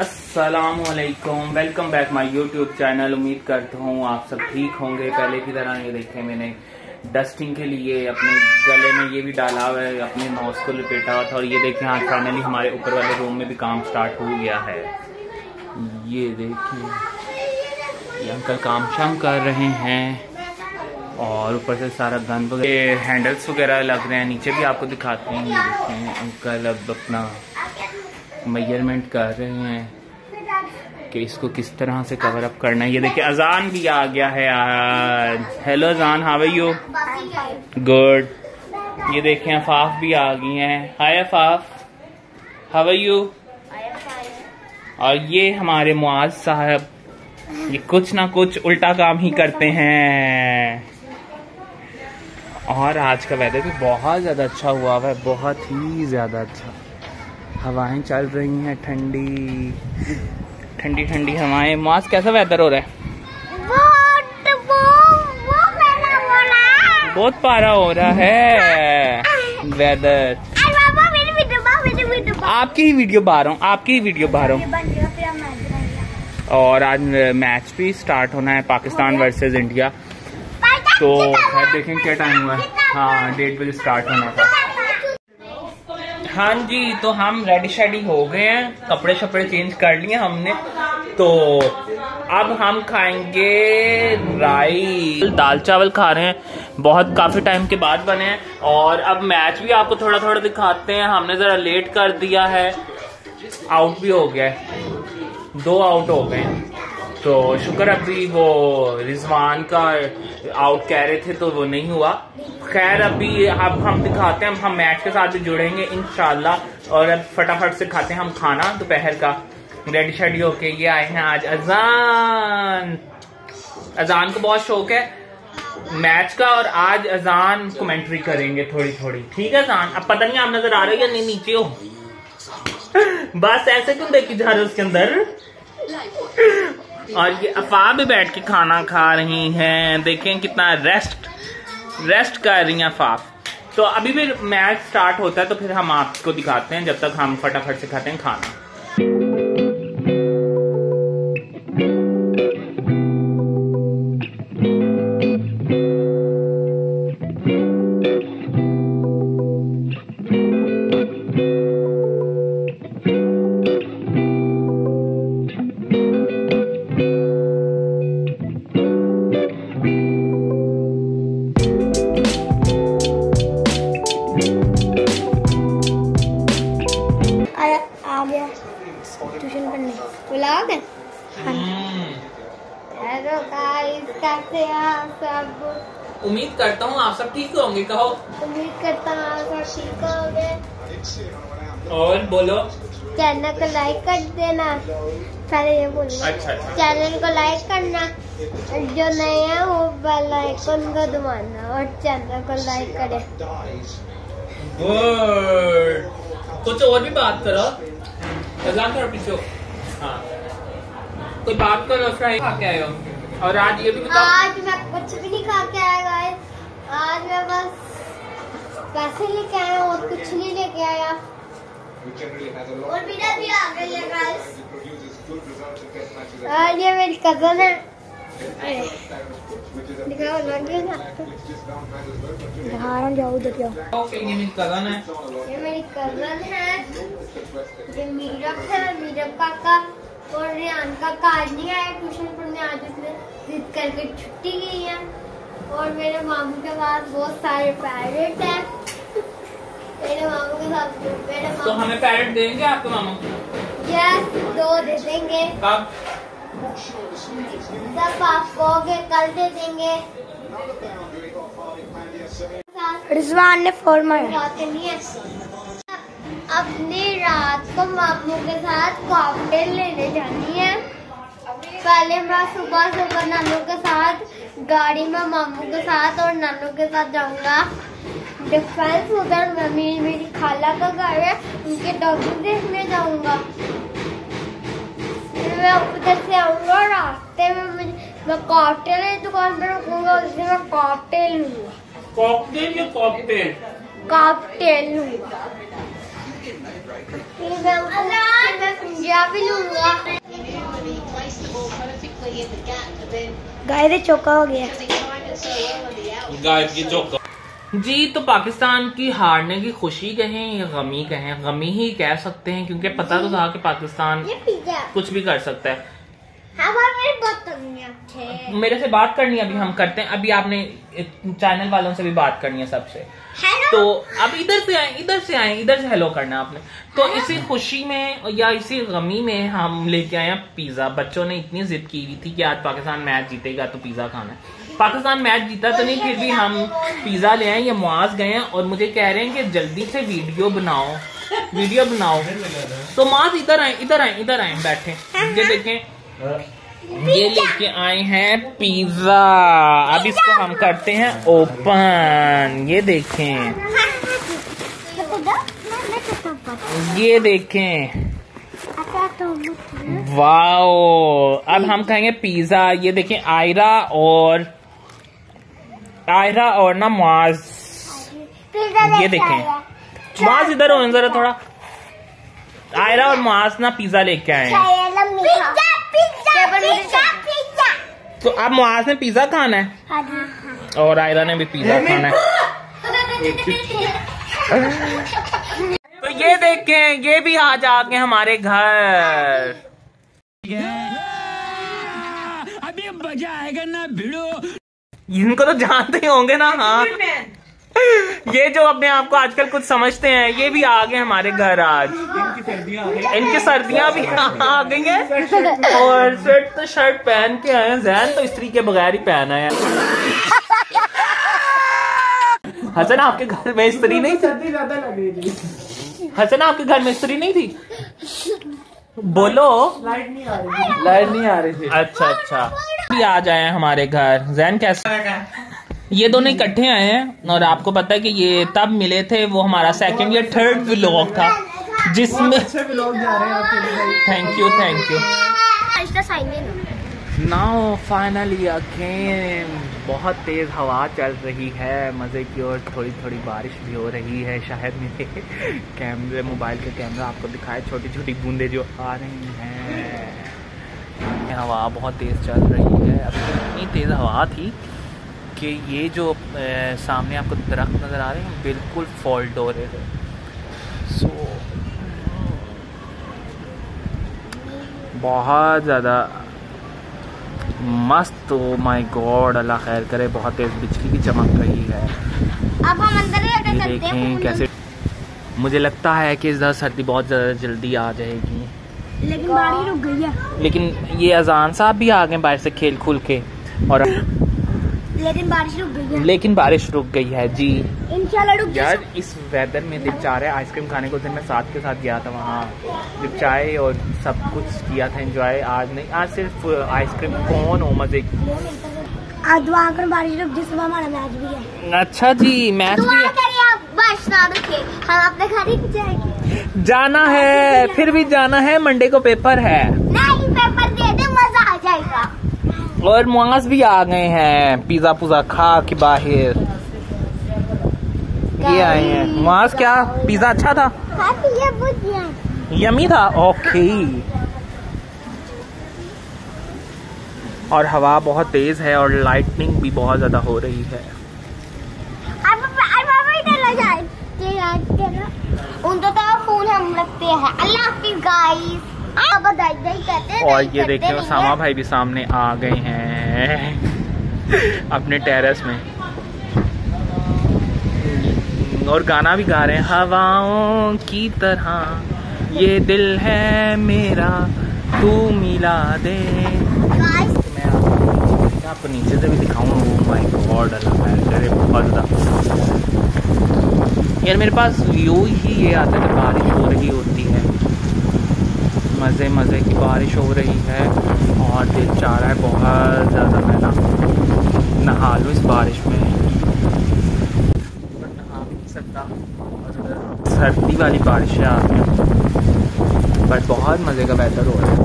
असलकुम welcome back my YouTube channel उम्मीद करता हूँ आप सब ठीक होंगे। पहले की तरह ये देखें, मैंने डस्टिंग के लिए अपने गले में ये भी डाला हुआ है, अपने नोज़ को लपेटा हुआ था और ये देखें आज फाइनली हमारे ऊपर वाले रूम में भी काम स्टार्ट हो गया है। ये देखिए, ये अंकल काम शाम कर रहे हैं और ऊपर से सारा वगैरह हैंडल्स वगैरह लग रहे हैं। नीचे भी आपको दिखाते हैं, ये देखें, अंकल अब अपना मेज़रमेंट कर रहे हैं कि इसको किस तरह से कवर अप करना है। ये देखिए, अजान भी आ गया है आज। हेलो अजान हाउ यू गुड ये देखें अफाफ भी आ गई हैं। हाय अफाफ. हाउ यू और ये हमारे मुआज साहब। ये कुछ ना कुछ उल्टा काम ही करते हैं। और आज का वेदर भी बहुत ज़्यादा अच्छा हुआ हुआ है, बहुत ही ज़्यादा अच्छा। हवाएँ चल रही हैं ठंडी ठंडी ठंडी हवाएँ। मास कैसा वेदर हो रहा है? बहुत पारा हो रहा है। वेदर आपकी ही वीडियो बाहर हूँ आपकी ही वीडियो बाहर हूँ। और आज मैच भी स्टार्ट होना है पाकिस्तान वर्सेस इंडिया तो देखें क्या टाइम हुआ। है हाँ डेढ़ बजे स्टार्ट होना था। हाँ जी तो हम रेडी शेडी हो गए हैं। कपड़े शपड़े चेंज कर लिए हमने। तो अब हम खाएँगे राई। दाल चावल खा रहे हैं। बहुत काफ़ी टाइम के बाद बने हैं। और अब मैच भी आपको थोड़ा थोड़ा दिखाते हैं। हमने जरा लेट कर दिया है। आउट भी हो गया दो आउट हो गए तो शुक्र अभी वो रिजवान का आउट कह रहे थे तो वो नहीं हुआ। खैर, अभी अब हम दिखाते हैं, हम मैच के साथ जुड़ेंगे इनशाला और अब फटाफट से खाते हैं हम खाना दोपहर का। रेडी शेडी होके ये आए हैं आज अजान। अजान को बहुत शौक है मैच का, और आज अजान कमेंट्री करेंगे थोड़ी थोड़ी ठीक है अजान? अब पता नहीं आप नज़र आ रहे हो या नहीं, नीचे हो। बस ऐसे क्यों देखी जा रहे उसके अंदर? और ये अफा भी बैठ के खाना खा रही हैं। देखें कितना रेस्ट रेस्ट कर रही हैं अफाफ तो अभी भी मैच स्टार्ट होता है तो फिर हम आपको दिखाते हैं जब तक हम फटाफट से खाते हैं खाना। उम्मीद करता हूँ आप सब ठीक होंगे कहो। उम्मीद करता हूँ आप सब ठीक होंगे। और बोलो। चैनल को लाइक कर देना। पहले ये बोलना। अच्छा अच्छा। चैनल को लाइक करना। जो नए हैं वो बेल आइकन को दबाना और चैनल को लाइक करें। गुड कुछ और भी बात करो? करो पीछे हाँ। कोई बात करो फ्राई खा के आए हो। और आज ये भी बताओ। आज मैं कुछ भी नहीं खा के आया गाइस आज मैं बस पैसे लेके आया हूँ और कुछ नहीं लेके आया। और मेरा भी आ गई है गाइस और ये मेरी कज़न है। दिखाओ लग गया दिखा रहा हूँ जाओ उधर जाओ। ओके ये मेरी कज़न है। ये मेरी कज़न है। ये मीरब है मीरब काका और रेहान काका। आज नहीं आया ट्यूशन आज जिद करके छुट्टी गई है और मेरे मामू के पास बहुत सारे पैरेट हैं। मेरे मामू के साथ मेरे मामू तो हमें पैरेट देंगे आपके मामा? यस दो दे देंगे। कब? सब आप कहोगे कल दे देंगे। रिजवान ने फ़ोन है। अपनी रात को मामू के साथ कॉकटेल लेने जानी है। पहले मैं सुबह सुबह नानू के साथ गाड़ी में मामू के साथ और नानू के साथ जाऊँगा। डिफेंस उधर मम्मी मेरी खाला का घर है उनके डॉक्टर देखने जाऊँगा। फिर मैं उधर से आऊँगा रास्ते में मुझे मैं कॉकटेल की दुकान पर रुकूँगा उससे मैं कॉकटेल लूँगा। कॉकटेल या कॉकटेल कॉकटेल लूँगा। फिर मैं पंजाबी लूँगा। गाय चौका हो गया। गाय की चौका। जी तो पाकिस्तान की हारने की खुशी कहें या गमी कहें? गमी ही कह सकते हैं क्योंकि पता तो था कि पाकिस्तान कुछ भी कर सकता है। हाँ मेरी है। मेरे से बात करनी है अभी हम करते हैं। अभी आपने चैनल वालों से भी बात करनी है सबसे। हेलो तो अब इधर से आए इधर से आए इधर से हेलो करना आपने। तो इसी खुशी में या इसी गमी में हम लेके आए हैं पिज्जा बच्चों ने इतनी जिद की हुई थी कि आज पाकिस्तान मैच जीतेगा तो पिज्जा खाना है। पाकिस्तान मैच जीता तो नहीं फिर भी हम पिज्जा ले आए ये मुआज गए हैं और मुझे कह रहे हैं कि जल्दी से वीडियो बनाओ वीडियो बनाओ। तो माज इधर आए इधर आए इधर आए बैठे। ये देखें। ये लेके आए हैं पिज्जा अब इसको हम करते हैं ओपन ये देखें। ये देखें। वाओ अब हम खाएँगे पिज्जा ये देखें आयरा और आयरा और ना मुआज ये देखें। मुआज इधर हो, जरा थोड़ा। आयरा और मुआज ना पिज्जा लेके आए। हैं? तो अब मुआज ने पिज्जा खाना है? और आयरा ने भी पिज्जा खाना है। तो ये देखें ये भी आज आ गए हमारे घर। अभी मज़ा आएगा ना भिड़ो। इनको तो जानते ही होंगे ना हाँ। ये जो अपने आप को आजकल कुछ समझते हैं ये भी आ गए हमारे घर आज। इनकी सर्दियाँ भी आ गई हैं और शर्ट तो शर्ट पहन के आए हैं जैन तो स्त्री के बगैर ही पहना है। हसन आपके घर में स्त्री नहीं थी? ज़्यादा लग रही थी। हसन आपके घर में स्त्री नहीं थी? बोलो। लाइट नहीं आ रही थी। लाइट नहीं आ रही थी। अच्छा अच्छा। भी आ जाए हमारे घर। जैन कैसे? ये दोनों इकट्ठे आए हैं और आपको पता है कि ये तब मिले थे वो हमारा सेकंड या थर्ड व्लॉग था। जिसमें लोग जा रहे हैं आपके thank you thank you now finally again बहुत तेज हवा चल रही है। मज़े की और थोड़ी थोड़ी बारिश भी हो रही है शायद मेरे कैमरे मोबाइल का कैमरा आपको दिखाए छोटी छोटी बूंदे जो आ रही हैं। हवा बहुत तेज़ चल रही है। अब इतनी तेज़ हवा थी कि ये जो अ, सामने आपको दरख्त नज़र आ रहे हैं बिल्कुल फॉल्ट हो रहे थे। बहुत ज़्यादा मस्त ओ माय गॉड अल्लाह खैर करे बहुत तेज़ बिजली भी चमक रही है। अब हम अंदर ही ये देखें कैसे मुझे लगता है कि इस दर सर्दी बहुत ज़्यादा जल्दी आ जाएगी। लेकिन बारिश रुक गई है। लेकिन ये अजान साहब भी आ गए बाहर से खेल खुल के और लेकिन बारिश रुक गई है। लेकिन बारिश रुक गई है जी। इंशाल्लाह रुक यार इस वेदर में दिल चाह रहा है आइसक्रीम खाने को दिन मैं साथ के साथ गया था वहाँ। जब चाय और सब कुछ किया था एंजॉय आज नहीं आज सिर्फ़ आइसक्रीम कौन हो मज़े की? आज दुआ कर बारिश रुक जिस हमारा मैच भी है। अच्छा जी मैच भी है। करिए आप बस ना हम अपने घर ही जाएँगे। जाना है फिर भी जाना है मंडे को पेपर है नहीं पेपर दे दे मज़ा आ जाएगा और मुआज भी आ गए हैं पिज्जा पुजा खा के बाहर ये आए हैं मुआज क्या पिज्जा अच्छा था यमी था ओके और हवा बहुत तेज है और लाइटनिंग भी बहुत ज़्यादा हो रही है उन तो तो फ़ोन हम रखते हैं अल्लाह हाफिज गाइस और ये देखिए सामा भाई भी सामने आ गए हैं। अपने टेरेस में। और गाना भी गा रहे हैं हवाओं की तरह। ये दिल है मेरा तू मिला दे। मैं आपको नीचे से भी दिखाऊँगा माय गॉड अल्लाह बहुत ज़्यादा। यार मेरे पास व्यू ही ये आता है बारिश हो रही होती है। मज़े मज़े की बारिश हो रही है और दिल चाह रहा है बहुत ज़्यादा मैं ना, नहा लूँ इस बारिश में। बट नहा भी नहीं सकता सर्दी वाली बारिश है आज। बट बहुत मज़े का वेदर हो रहा है।